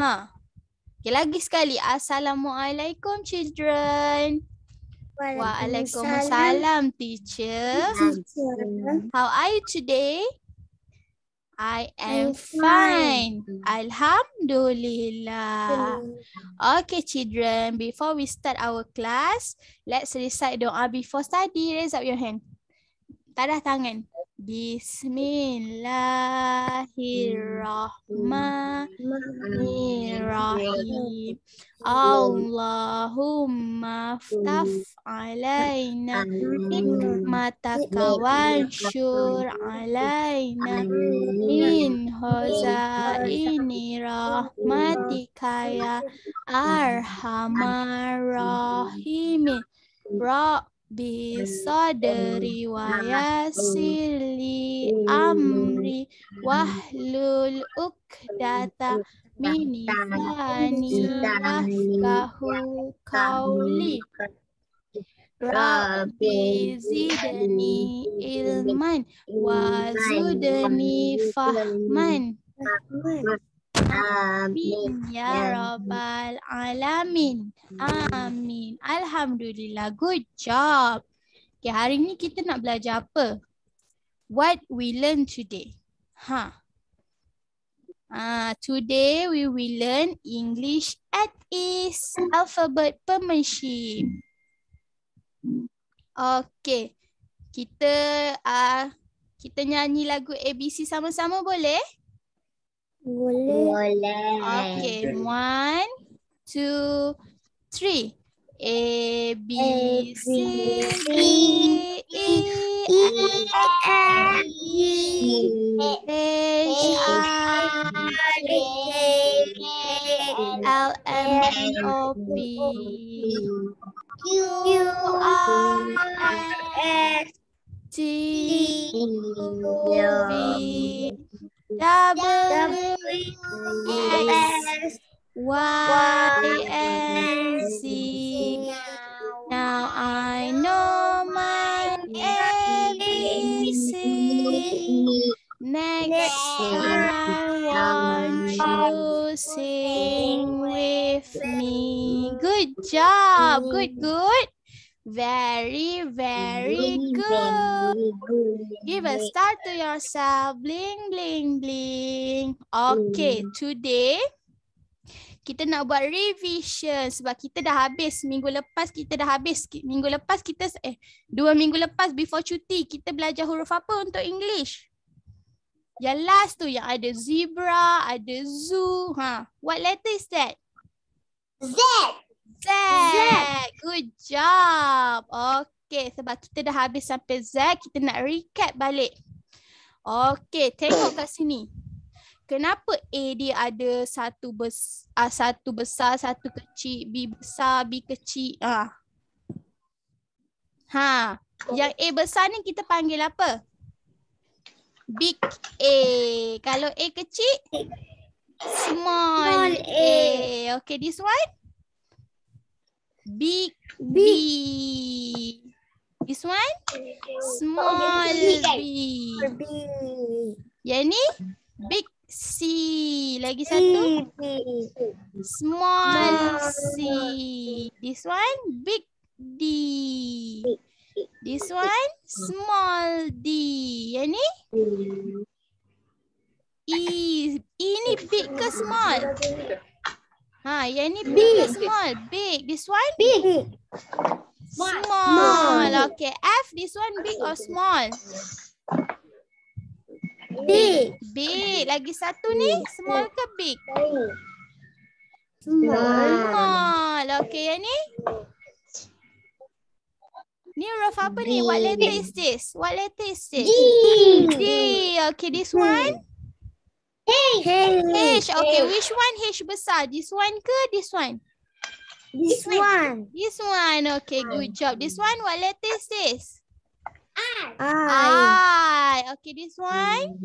Ha. Okay, lagi sekali. Assalamualaikum children. Waalaikumsalam teacher. How are you today? I am fine. Alhamdulillah. Okay, children. Before we start our class, let's recite doa before study. Raise up your hand. Tadah tangan. Bismillahirrahmanirrahim. Allahumma ftaf alaina hikmataka wansyur alaina min hozaini rahmatika ya arhamar rahimin. Ra bisadri wa yasili amri wahlul ukdata min lisani yafqahu qawli Rabbi zidni ilman wa zudni fahman Amin ya rabbal alamin. Amin. Alhamdulillah. Good job. Okay, hari ni kita nak belajar apa? What we learn today? Ha. Ah, today we will learn English at ease alphabet penmanship. Okay. Kita ah uh, kita nyanyi lagu ABC sama-sama boleh? Boleh. Okay, one, two, three. A, B, C, D, E, F, G, H, I, L, M, N, O, P, Q, R, S, T, U, V, W X Y and Z. Now I know my ABC. Next I want you sing with me. Good job. Good, good. Very, very good. Give a start to yourself. Bling, bling, bling. Okay, today kita nak buat revision sebab kita dah habis minggu lepas kita dah habis minggu lepas kita eh dua minggu lepas before cuti kita belajar huruf apa untuk English? Yang last tu yang ada zebra, ada zoo. Ha, what letter is that? Z. Z. Good job. Okay, sebab kita dah habis sampai Z, kita nak recap balik. Okay, tengok kat sini. Kenapa A dia ada satu bes, uh, satu besar, satu kecil, B besar, B kecil. Ah. Ha, yang A besar ni kita panggil apa? Big A. Kalau A kecil, small, Small A. A. Okay, this one? Big B. This one? Small B. B. Yang ni? Big C. Lagi satu? Small C. This one? Big D. This one? Small D. Yang ni? E. E ni big ke small? Ha, yang ni big ke small? Big. This one? Big. Small. Small. Okay. F, this one big or small? Big. Big. Lagi satu ni small ke big? Small. Small. Okay, yang ni? Ni huruf apa ni? What letter is this? What letter is this? D. Okay, this one? H. H. Okay, which one H besar? This one ke this one? This one. This one. Okay, good job. This one, what letter is this? I. I. Okay, this one?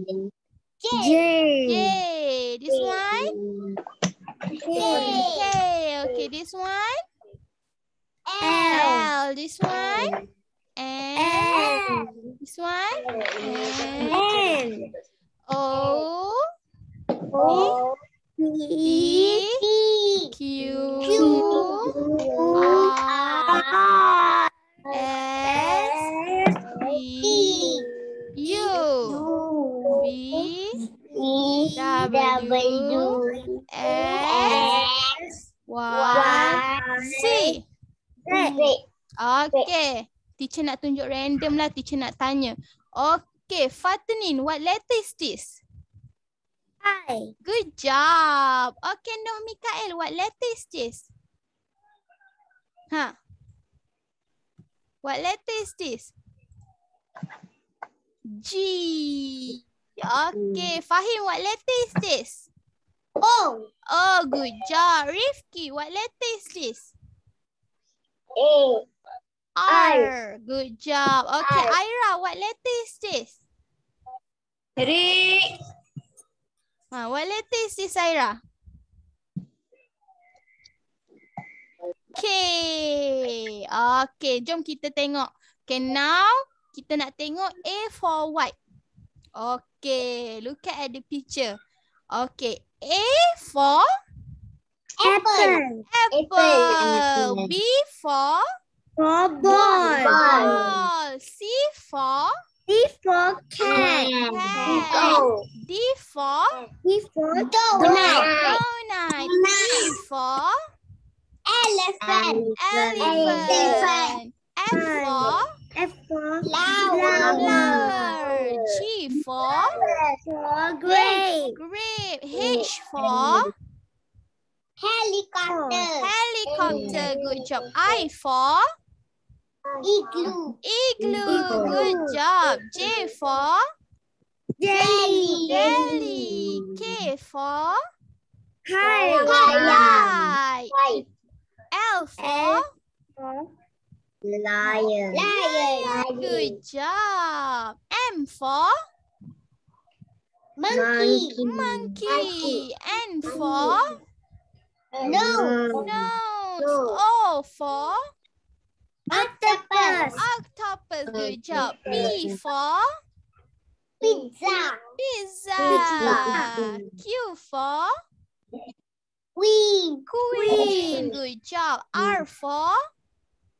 J. J. This one? K. K. Okay, this one? L. L. This one? And this one? N. O. O P Q R S T U V W X Y C. Okay. Teacher nak tunjuk random lah. Teacher nak tanya. Okay, Fatnin, what letter is this? Uh, I. Good job. Okay, no, Mikael, what letter is this? Huh? What letter is this? G. Okay, Fahim, what letter is this? O. Oh, good job. Rifki, what letter is this? A. R. Good job. Okay. Ira, what letter is this? Three. Ha, what letter is this, Ira? K. Okay, jom kita tengok. Okay, now kita nak tengok A for white. Okay, look at the picture. Okay, A for Apple. apple. B for For ball. ball. C for C for cat. cat. D for D for donut. donut. E for Elephant. elephant. F for F for flower. flower. G for For grape. grape. H for Helicopter. helicopter. Good job. I for Igloo. igloo. Good job. J for Jelly. jelly. K for Kite. kite. L for Lion. Lion. good job. M for Monkey. monkey. N for No. nose. O for Octopus. octopus. Good job. P for Pizza. pizza. Q for Queen. queen. Good job. R for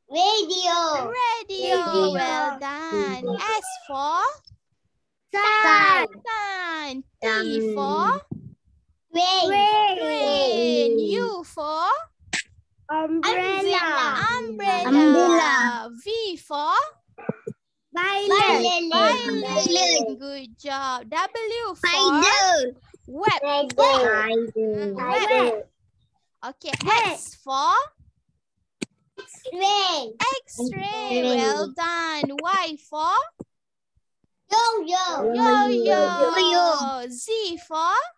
Radio. radio. Radio. Well done. S for Sun. sun. T for Rain. train. U for Umbrella. umbrella. Umbrella. V for Violin. violin. Good job. W for web. Spider. Okay. X for X-ray. X-ray. Well done. Y for Yo-yo. yo-yo. Z for Zip.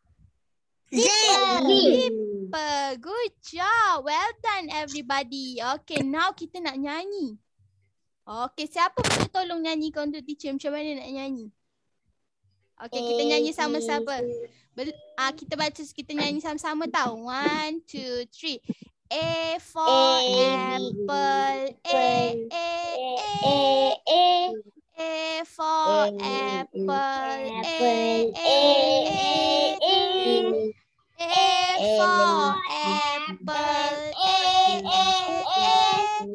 Zipper. Good job. Well done everybody. Okay, now kita nak nyanyi. Okay, siapa boleh tolong nyanyikan untuk teacher macam mana nak nyanyi? Okay, kita nyanyi sama-sama. Bel- ah, kita baca, kita nyanyi sama-sama tau. One, two, three. A for A. apple. A, A, A. A. A. A for A. apple. A, Apple. A, A. A for apple. A, A, A.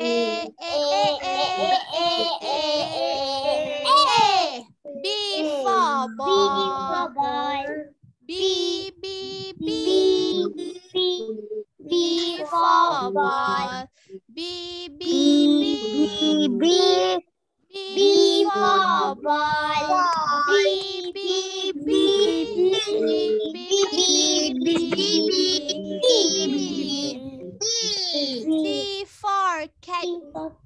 A, A, A, A, A. B for ball. B, B, B. B for ball. B, B, B. B. B for ball. B, B, B. B, C for cat.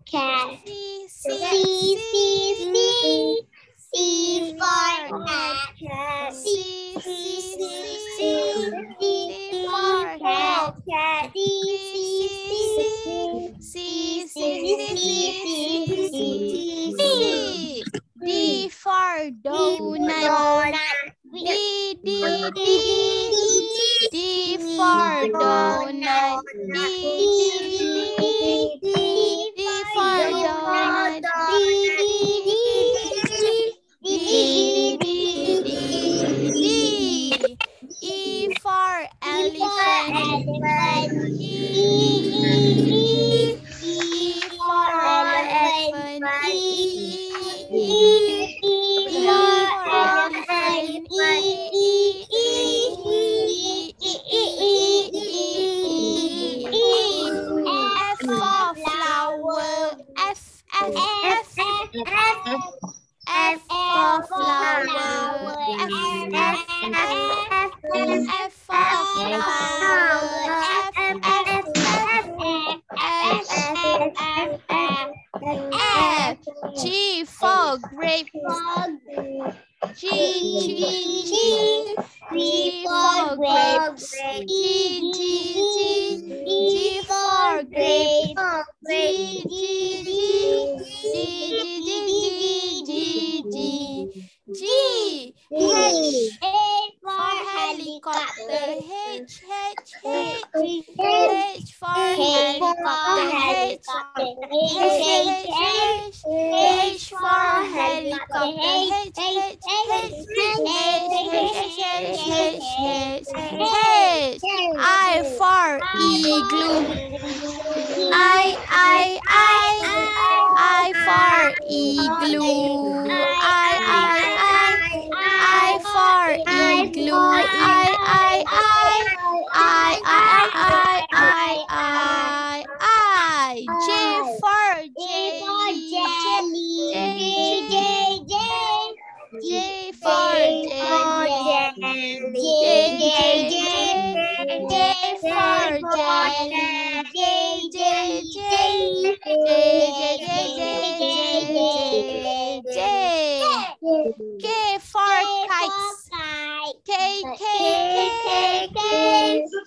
Cat. C, C, C, C, C. C for cat. C, C, C, C, C. C. C for cat. C, C, C, C, C, C. C. D for donut. D, D, D. D for donut. D, D, D. D for grape. Igloo. I, I, I. I for igloo. I, I, I. I, I, I, I, I, I. J for jelly. J for jelly. J, J, J. J for jelly. J, J, J. J, J, J, J, J, J. K for kites. K, K, K, K.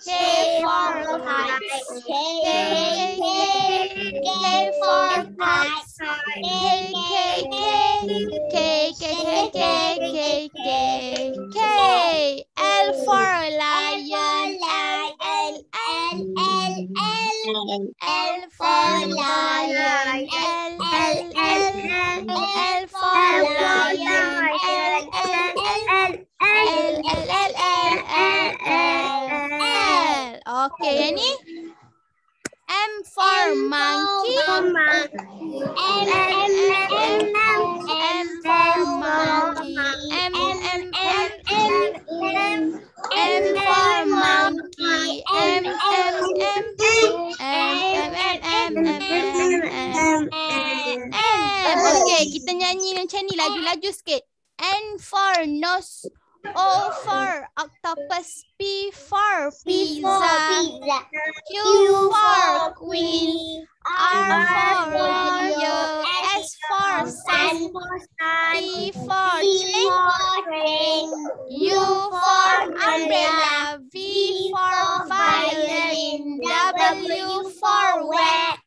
K for kites. K, K, K K for kites. K, K, K. K, K, K, K, K, K, K. octopus. P for pizza. Q for queen. R for royal. S for sun. T for train. U for umbrella. V for violin. W for wet.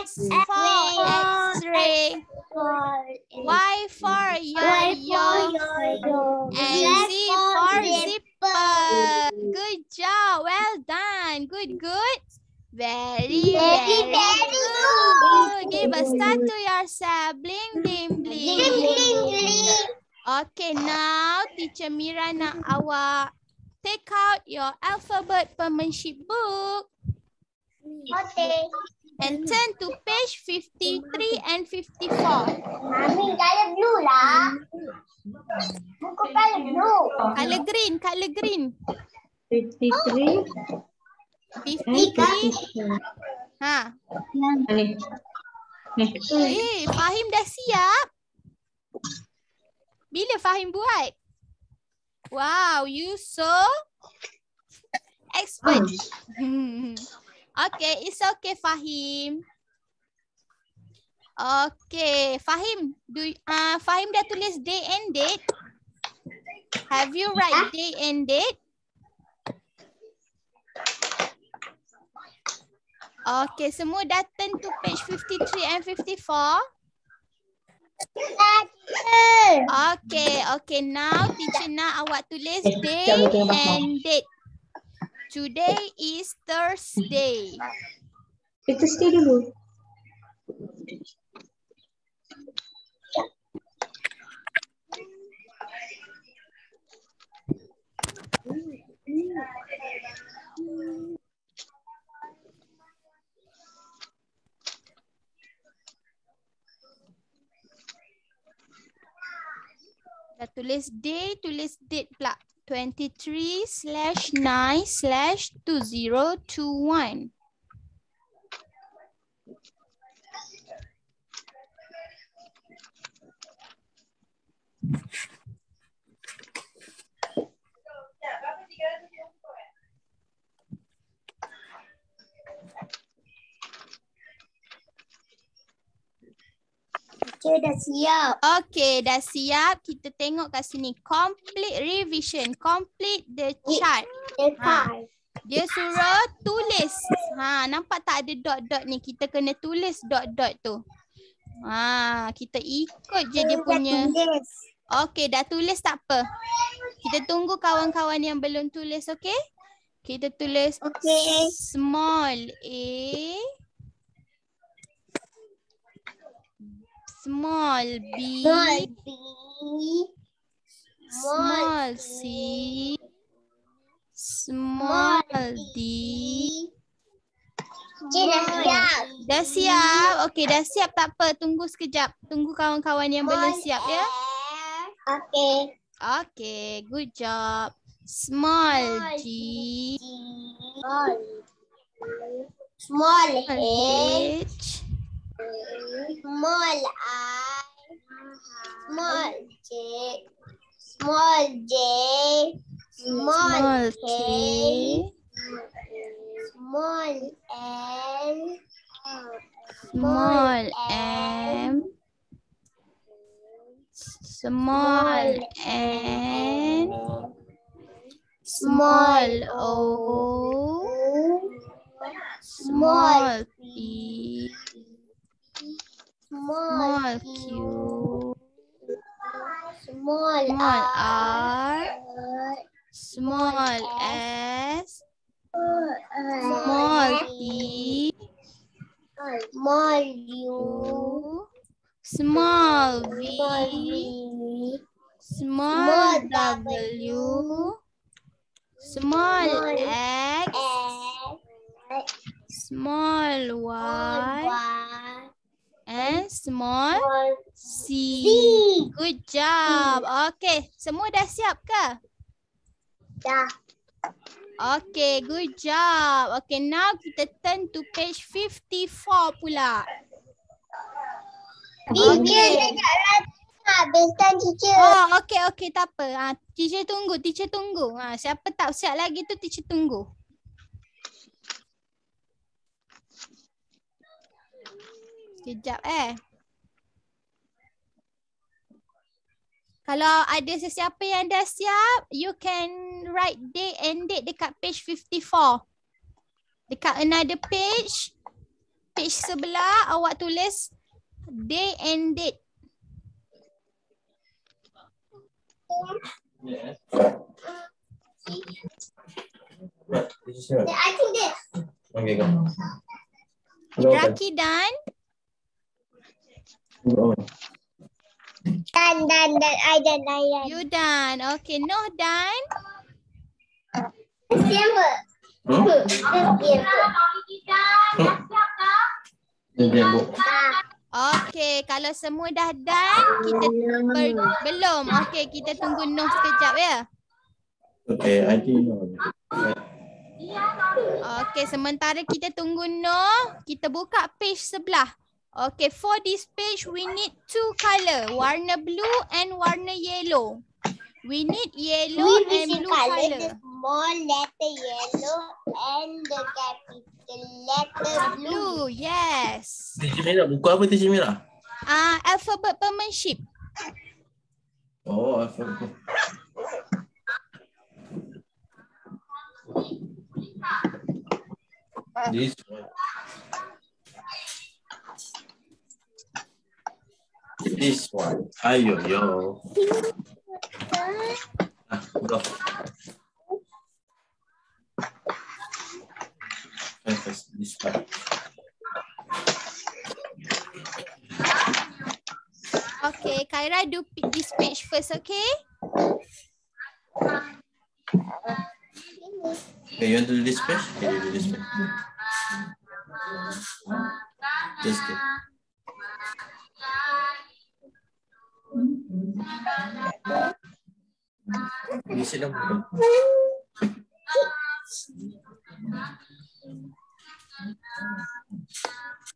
X for x-ray. Y for yo-yo. And Z for zipper. Good job. Well done. Good, good. Very, very, very good. Give a star to yourself. Bling, bling, bling. Okay, now teacher Mira nak awak take out your alphabet penmanship book Okay. and turn to page 53 and 54. Mami, color blue lah. Buku color blue. Color green, color green. 53 53. Ha. ni. Ni. Eh, Fahim dah siap. Bila Fahim buat? Wow, you so expert. okay, it's okay Fahim. Okay, Fahim, do uh, Fahim dah tulis day and date? Have you write day and date? Okay, semua dah turn to page 53 and 54. Okay, okay. Now teacher nak awak tulis Eh, day and date. Today is Thursday. Kita stay dulu. Dah tulis day, tulis date pula. 23 slash 9 slash 2021. Teacher dah siap. Okay, dah siap. Kita tengok kat sini. Complete revision. Complete the chart. Dekat. Dia suruh tulis. Ha, nampak tak ada dot-dot ni? Kita kena tulis dot-dot tu. Ha, kita ikut je dia punya. Okay, dah tulis tak apa. Kita tunggu kawan-kawan yang belum tulis, okay? Kita tulis Okay. small a small b. Small B. small c. Small d. Teacher dah siap. dah siap? Okey dah siap. Tak apa. Tunggu sekejap. Tunggu kawan-kawan yang belum siap ya. Okay. okey. Good job. Small g. Small. Small small H. h Small I. Small J. Small J. Small k Small L. small m small n small o small Okay, now kita turn to page 54 pula. Teacher, Okay. Habiskan teacher. Oh, okay, okay, tak apa. Ha, teacher tunggu, teacher tunggu. Ha, siapa tak siap lagi tu teacher tunggu. Sekejap eh. Kalau ada sesiapa yang dah siap, you can write date and date dekat page 54. Dekat another page, page sebelah awak tulis day and date. I think this. Okay, go. Raki dan Go on. Dan, dan, dan. I dan, I dan. you dan. Okay, Noh dan Siapa? Hmm? Bu. Okay, kalau semua dah done, kita ber, belum. Okay, kita tunggu Noh sekejap ya. Okay, I think no. Okay, sementara kita tunggu Noh, kita buka page sebelah. Okay, for this page, we need two color. Warna blue and warna yellow. We need yellow We and blue color, the color. small letter yellow and the capital letter blue. Blue, yes. Teacher Mira, buku apa Teacher Mira? Ah, alphabet penmanship. Oh, alphabet. This one. This one. Ayo, yo. Go. First, this one. Okay, Kaira do this page first, okay? Okay, you want to do this page? Can you do this page? Just do. Sit down.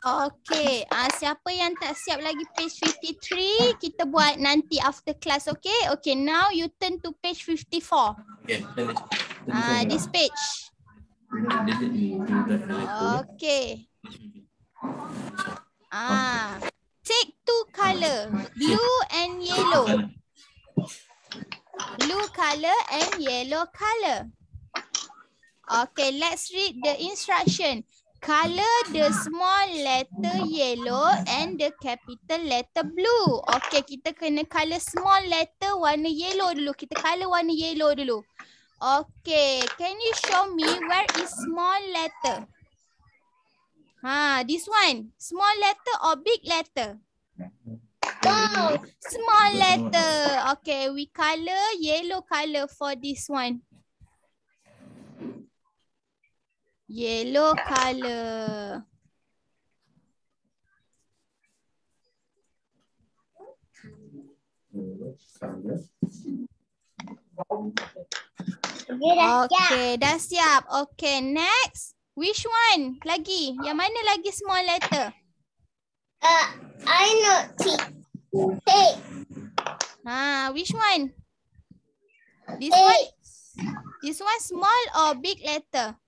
Okay, uh, siapa yang tak siap lagi page 53, kita buat nanti after class, okay? Okay, now you turn to page 54. Okay, then this. Ah, page. Okay. Ah, take two color. Blue and yellow. Blue color and yellow color. Okay, let's read the instruction. Color the small letter yellow and the capital letter blue. Okay, kita kena color small letter warna yellow dulu. Kita color warna yellow dulu. Okay, can you show me where is small letter? Ha, this one. Small letter or big letter? Wow. Small letter. Okay, we color yellow color for this one. Yellow color. Okay, dah siap. Okay, next. Which one lagi? Yang mana lagi small letter? Uh, I know T. Hey, Ha, which one? This one, hey, this one small or big letter?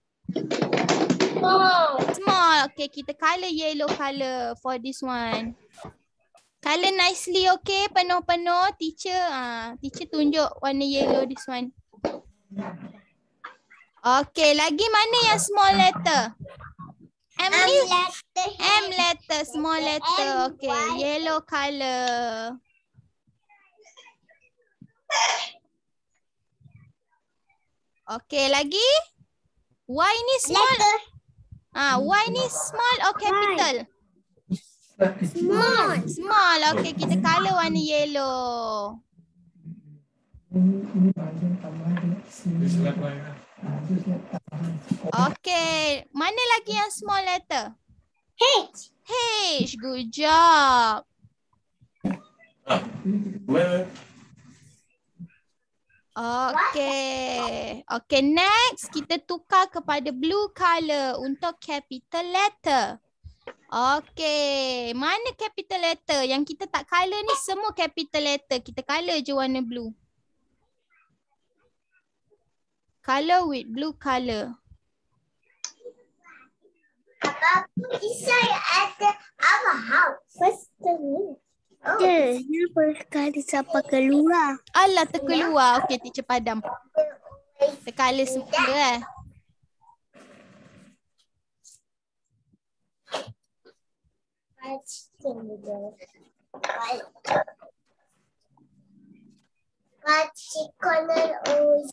small. Small. Okay, kita color yellow color for this one. Color nicely, okay? Penuh-penuh. Teacher, ah, teacher tunjuk warna yellow this one. Okay, lagi mana yang small letter? M ni? letter M letter, small letter. M, Okay, Y. yellow color. Okay, lagi? Y ni small. Letter Ah, Y ni small or capital? small. Small. Okay, kita color warna yellow. Okay, mana lagi yang small letter? H. H. Good job. Ah? Okay. Okay, next kita tukar kepada blue color untuk capital letter. Okay, mana capital letter? Yang kita tak color ni semua capital letter. Kita color je warna blue. Color with blue color. Apa kisah ada apa house? First. Oh, Kenapa sekali siapa keluar? Alah terkeluar. Okay, teacher padam. Color semua eh. what's the What? Color of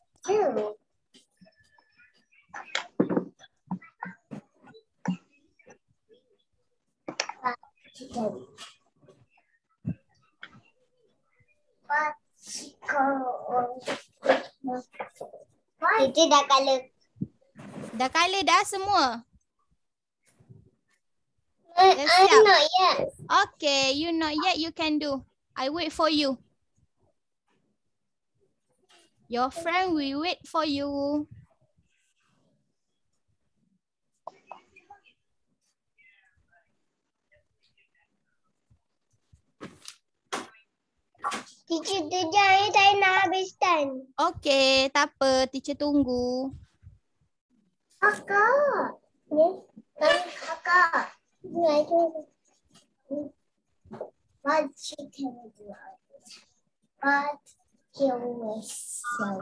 Itu dah color. Dah color dah semua. I, Dah I'm siap? not yet. Okay, you not yet you can do. I wait for you. Your friend will wait for you. Teacher tu jangan saya nak habiskan. Okay, tak apa. Teacher tunggu. Kakak. Kakak. Ya, itu. What she can do. But she always so.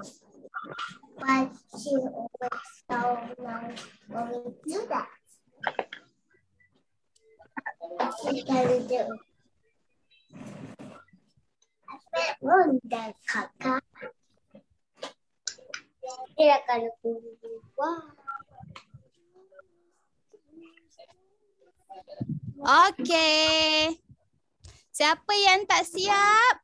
But she always so long when we do that. What she can do. Ronda kakak. Dia kalau. Okay. Siapa yang tak siap?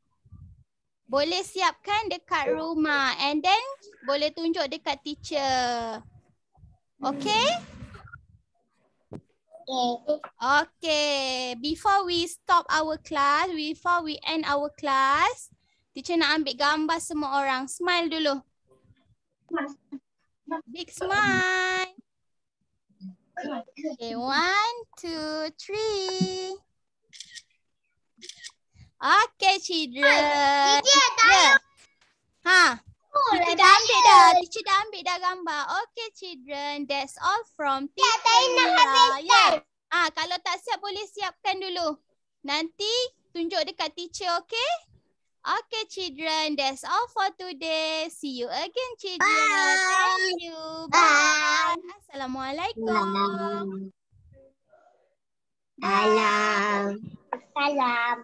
Boleh siapkan dekat rumah and then boleh tunjuk dekat teacher. Okay? Okay. Okay. Before we stop our class, before we end our class, teacher nak ambil gambar semua orang. Smile dulu. Big smile. Okay, one, two, three. Okay, children. Teacher, Yeah. Ha, Oh, Teacher dah ambil dah. Teacher dah ambil dah gambar. Okay children, that's all from Teacher nak Ya, yeah. Ah, kalau tak siap boleh siapkan dulu. Nanti tunjuk dekat teacher, okay? Okay children, that's all for today. See you again children. Bye. Thank you. Bye. Bye. Assalamualaikum. Salam. Salam.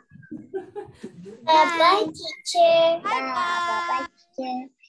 Bye-bye teacher. Bye-bye teacher.